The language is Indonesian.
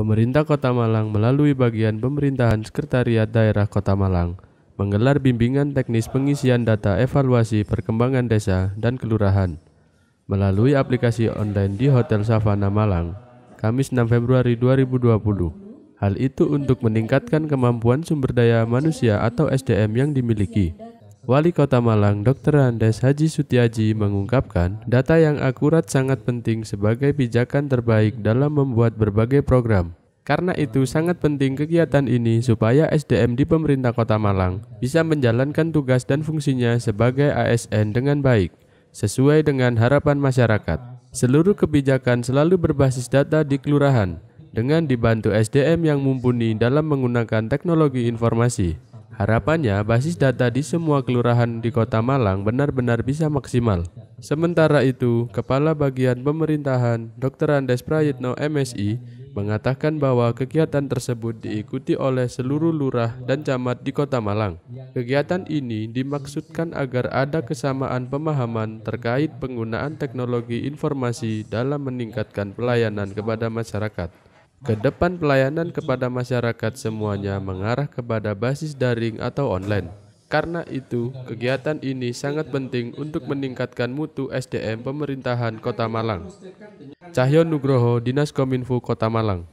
Pemerintah Kota Malang melalui bagian pemerintahan Sekretariat Daerah Kota Malang menggelar bimbingan teknis pengisian data evaluasi perkembangan desa dan kelurahan melalui aplikasi online di Hotel Savana Malang, Kamis 6 Februari 2020. Hal itu untuk meningkatkan kemampuan sumber daya manusia atau SDM yang dimiliki. Wali Kota Malang Dr. Andes Haji Sutiaji mengungkapkan, data yang akurat sangat penting sebagai pijakan terbaik dalam membuat berbagai program. Karena itu sangat penting kegiatan ini supaya SDM di pemerintah Kota Malang bisa menjalankan tugas dan fungsinya sebagai ASN dengan baik, sesuai dengan harapan masyarakat. Seluruh kebijakan selalu berbasis data di kelurahan, dengan dibantu SDM yang mumpuni dalam menggunakan teknologi informasi. Harapannya basis data di semua kelurahan di Kota Malang benar-benar bisa maksimal. Sementara itu, Kepala Bagian Pemerintahan Dr. Andes Prayitno MSI mengatakan bahwa kegiatan tersebut diikuti oleh seluruh lurah dan camat di Kota Malang. Kegiatan ini dimaksudkan agar ada kesamaan pemahaman terkait penggunaan teknologi informasi dalam meningkatkan pelayanan kepada masyarakat. Ke depan pelayanan kepada masyarakat semuanya mengarah kepada basis daring atau online. Karena itu, kegiatan ini sangat penting untuk meningkatkan mutu SDM pemerintahan Kota Malang. Cahyo Nugroho, Dinas Kominfo Kota Malang.